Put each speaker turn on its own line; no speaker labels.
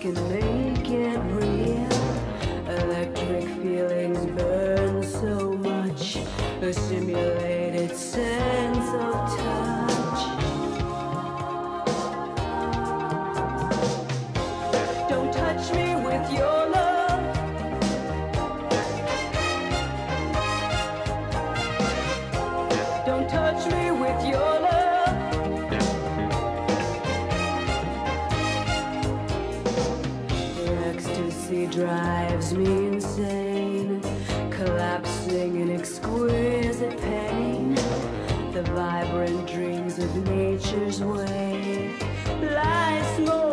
can make it real. Electric feelings burn so much, a simulated sense of time. fancy drives me insane, collapsing in exquisite pain. The vibrant dreams of nature's way lie small.